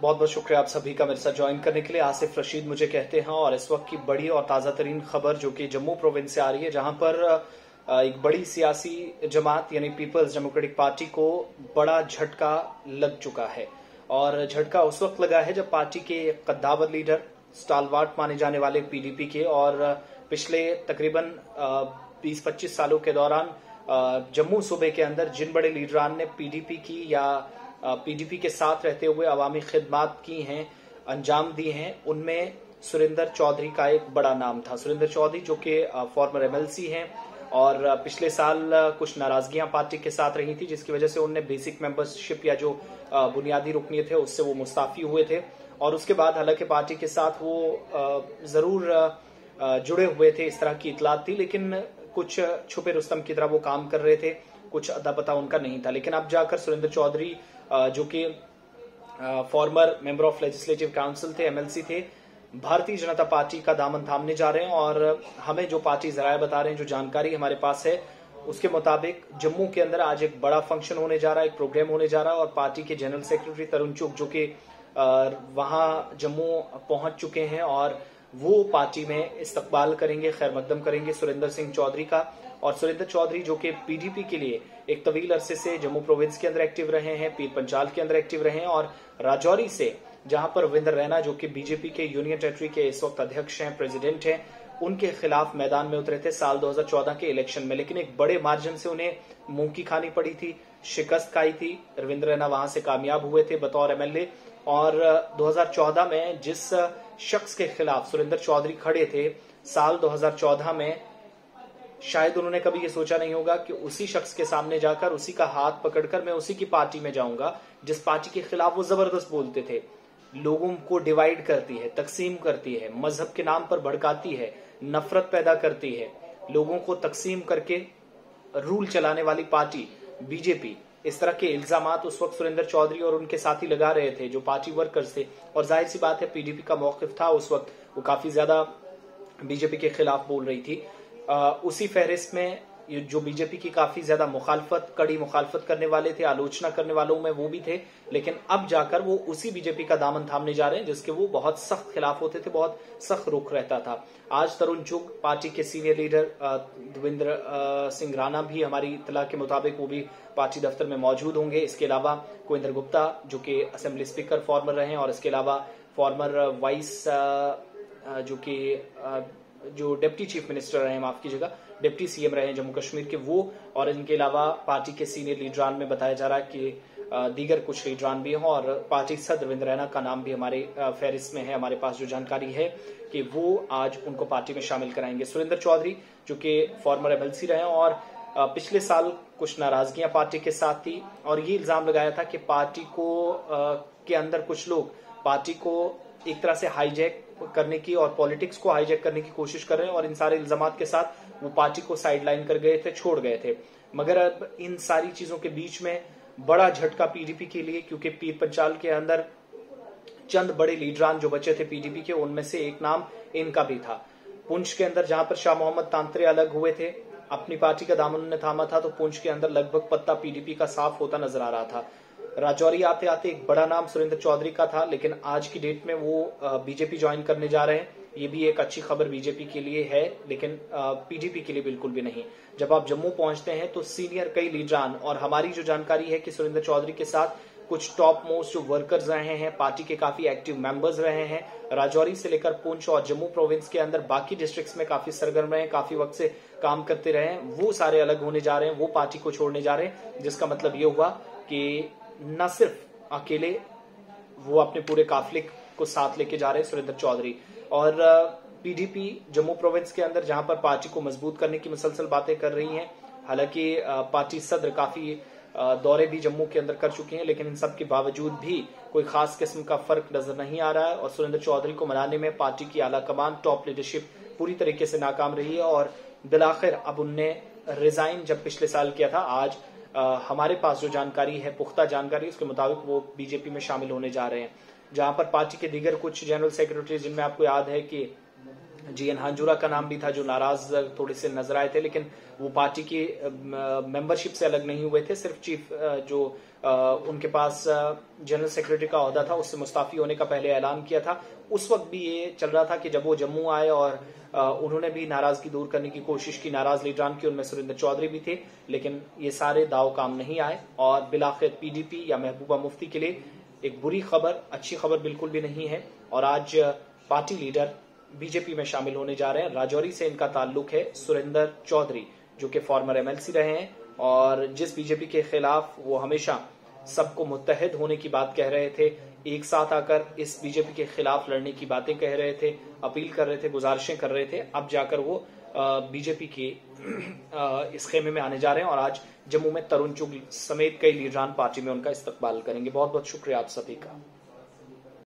बहुत बहुत शुक्रिया आप सभी का मेरे साथ ज्वाइन करने के लिए। आसिफ रशीद मुझे कहते हैं, और इस वक्त की बड़ी और ताज़ा तरीन खबर जो कि जम्मू प्रोविंस से आ रही है, जहाँ पर एक बड़ी सियासी जमात, यानी पीपल्स डेमोक्रेटिक पार्टी को बड़ा झटका लग चुका है। और झटका उस वक्त लगा है जब पार्टी के कद्दावर लीडर स्टालवाट माने जाने वाले पीडीपी के, और पिछले तकरीबन 20-25 सालों के दौरान जम्मू सूबे के अंदर जिन बड़े लीडरान ने पीडीपी की या पीडीपी के साथ रहते हुए अवामी खिदमात की हैं, अंजाम दी हैं। उनमें सुरेंद्र चौधरी का एक बड़ा नाम था। सुरेंद्र चौधरी जो कि फॉर्मर एमएलसी हैं और पिछले साल कुछ नाराजगियाँ पार्टी के साथ रही थी, जिसकी वजह से उनने बेसिक मेंबरशिप या जो बुनियादी रुकनी थे, उससे वो मुस्ताफी हुए थे। और उसके बाद हालाँकि पार्टी के साथ वो ज़रूर जुड़े हुए थे, इस तरह की इतलात थी, लेकिन कुछ छुपे रुस्तम की तरह वो काम कर रहे थे, कुछ अदा पता उनका नहीं था। लेकिन अब जाकर सुरेंद्र चौधरी जो कि former member of legislative council थे एमएलसी थे, भारतीय जनता पार्टी का दामन थामने जा रहे हैं और हमें जो पार्टी जराये बता रहे हैं, जो जानकारी हमारे पास है, उसके मुताबिक जम्मू के अंदर आज एक बड़ा फ़ंक्शन होने जा रहा है, एक प्रोग्राम होने जा रहा है और पार्टी के जनरल सेक्रेटरी तरुण चुग जो कि वहाँ जम्मू पहुँच चुके हैं और वो पार्टी में इस्तकबाल करेंगे खैर मकदम करेंगे सुरेंद्र सिंह चौधरी का। और सुरेंद्र चौधरी जो कि पीडीपी के लिए एक तवील अरसे से जम्मू प्रोविंस के अंदर एक्टिव रहे हैं, पीर पंचाल के अंदर एक्टिव रहे हैं और राजौरी से, जहाँ पर रविंद्र रैना जो कि बीजेपी के यूनियन टेरेटरी के इस वक्त अध्यक्ष हैं प्रेसिडेंट हैं, उनके खिलाफ मैदान में उतरे थे साल 2014 के इलेक्शन में। लेकिन एक बड़े मार्जिन से उन्हें मुँह की खानी पड़ी थी, शिकस्त खाई थी। रविंद्र रैना वहाँ से कामयाब हुए थे। बतौर एमएलए और 2014 में जिस शख्स के खिलाफ सुरेंद्र चौधरी खड़े थे, साल 2014 में, शायद उन्होंने कभी ये सोचा नहीं होगा कि उसी शख्स के सामने जाकर, उसी का हाथ पकड़कर मैं उसी की पार्टी में जाऊँगा, जिस पार्टी के खिलाफ वो ज़बरदस्त बोलते थे। लोगों को डिवाइड करती है, तकसीम करती है, मज़हब के नाम पर भड़काती है, नफरत पैदा करती है। लोगों को तकसीम करके रूल चलाने वाली पार्टी, बीजेपी इस तरह के इल्ज़ाम उस वक्त सुरेंद्र चौधरी और उनके साथी लगा रहे थे जो पार्टी वर्कर्स थे। और ज़ाहिर सी बात है पीडीपी का मौकफ था उस वक्त। वो काफ़ी ज़्यादा बीजेपी के खिलाफ बोल रही थी। आ, उसी फहरिस्त में जो बीजेपी की काफ़ी ज़्यादा मुखालफत, कड़ी मुखालफत करने वाले थे, आलोचना करने वालों में वो भी थे, लेकिन अब जाकर वो उसी बीजेपी का दामन थामने जा रहे हैं, जिसके वो बहुत सख्त खिलाफ होते थे, बहुत सख्त रुख रहता था। आज तरुण चुग, पार्टी के सीनियर लीडर देवेंद्र सिंह राणा भी हमारी इतला के मुताबिक वो भी पार्टी दफ्तर में मौजूद होंगे। इसके अलावा कुविंदर गुप्ता, जो कि असेंबली स्पीकर, फॉर्मर रहे और इसके अलावा फॉर्मर वाइस जो कि जो डिप्टी चीफ मिनिस्टर रहे माफ़ कीजिएगा, डिप्टी सीएम रहे जम्मू कश्मीर के वो, और इनके अलावा पार्टी के सीनियर लीडरान में बताया जा रहा है कि दीगर कुछ लीडरान भी हों, और पार्टी सदर रविंद्र रैना का नाम भी हमारे फहरिस्त में है, हमारे पास जो जानकारी है कि वो आज उनको पार्टी में शामिल कराएँगे। सुरेंद्र चौधरी, जो कि फॉर्मर एमएलसी रहे और पिछले साल कुछ नाराजगियाँ पार्टी के साथ थी, और ये इल्ज़ाम लगाया था कि पार्टी को के अंदर कुछ लोग पार्टी को एक तरह से हाईजैक करने की और पॉलिटिक्स को हाईजैक करने की कोशिश कर रहे हैं और इन सारे इल्ज़ाम के साथ वो पार्टी को साइडलाइन कर गए थे, छोड़ गए थे। मगर अब इन सारी चीज़ों के बीच में बड़ा झटका पीडीपी के लिए, क्योंकि पीर पंचाल के अंदर चंद बड़े लीडरान जो बचे थे पीडीपी के, उनमें से एक नाम इनका भी था। पुंछ के अंदर जहाँ पर शाह मोहम्मद तांत्रे अलग हुए थे, अपनी पार्टी का दामन ने थामा था तो पुंछ के अंदर लगभग पत्ता पीडीपी का साफ़ होता नज़र आ रहा था। राजौरी आते आते एक बड़ा नाम सुरेंद्र चौधरी का था, लेकिन आज की डेट में वो बीजेपी ज्वाइन करने जा रहे हैं। ये भी एक अच्छी खबर बीजेपी के लिए है, लेकिन पीडीपी के लिए बिल्कुल भी नहीं। जब आप जम्मू पहुँचते हैं तो सीनियर कई लीडरान और हमारी जो जानकारी है कि सुरेंद्र चौधरी के साथ कुछ टॉप मोस्ट जो वर्कर्स रहे हैं पार्टी के काफ़ी एक्टिव मेंबर्स रहे हैं। राजौरी से लेकर पुंछ और जम्मू प्रोविंस के अंदर बाकी डिस्ट्रिक्ट्स में काफ़ी सरगर्म रहे, काफ़ी वक्त से काम करते रहे। वो सारे अलग होने जा रहे हैं, वो पार्टी को छोड़ने जा रहे हैं, जिसका मतलब ये हुआ कि न सिर्फ़ अकेले, वो अपने पूरे काफिले को साथ लेके जा रहे हैं सुरेंद्र चौधरी। और पीडीपी जम्मू प्रोविंस के अंदर जहाँ पर पार्टी को मज़बूत करने की मुसलसल बातें कर रही हैं, हालाँकि पार्टी सदर काफ़ी दौरे भी जम्मू के अंदर कर चुके हैं, लेकिन इन सब के बावजूद भी कोई खास किस्म का फ़र्क नज़र नहीं आ रहा है और सुरेंद्र चौधरी को मनाने में पार्टी की आला कमान टॉप लीडरशिप पूरी तरीके से नाकाम रही है और बिलाखिर अब उनने रिजाइन जब पिछले साल किया था, आज हमारे पास जो जानकारी है, पुख्ता जानकारी, उसके मुताबिक वो बीजेपी में शामिल होने जा रहे हैं। जहाँ पर पार्टी के दीगर कुछ जनरल सेक्रेटरी जिनमें आपको याद है कि जी एन हांजुरा का नाम भी था, जो नाराज़ थोड़े से नज़र आए थे, लेकिन वो पार्टी की मेंबरशिप से अलग नहीं हुए थे, सिर्फ़ चीफ जो उनके पास जनरल सेक्रेटरी का अहदा था, उससे मुस्ताफी होने का पहले ऐलान किया था। उस वक्त भी ये चल रहा था कि जब वो जम्मू आए और उन्होंने भी नाराज़गी दूर करने की कोशिश की, नाराज़ लीडरान की, उनमें सुरेंद्र चौधरी भी थे, लेकिन ये सारे दाव काम नहीं आए और बिलाखिर पीडीपी या महबूबा मुफ्ती के लिए एक बुरी खबर, अच्छी खबर बिल्कुल भी नहीं है और आज पार्टी लीडर बीजेपी में शामिल होने जा रहे हैं। राजौरी से इनका ताल्लुक है सुरेंद्र चौधरी, जो कि फॉर्मर एमएलसी रहे हैं और जिस बीजेपी के खिलाफ वो हमेशा सबको मुतहद होने की बात कह रहे थे एक साथ आकर इस बीजेपी के खिलाफ लड़ने की बातें कह रहे थे, अपील कर रहे थे, गुजारिशें कर रहे थे। अब जाकर वो बीजेपी के इस खेमे में आने जा रहे हैं और आज जम्मू में तरुण चुग समेत कई लीडरान पार्टी में उनका इस्तकबाल करेंगे। बहुत बहुत शुक्रिया आप सभी का।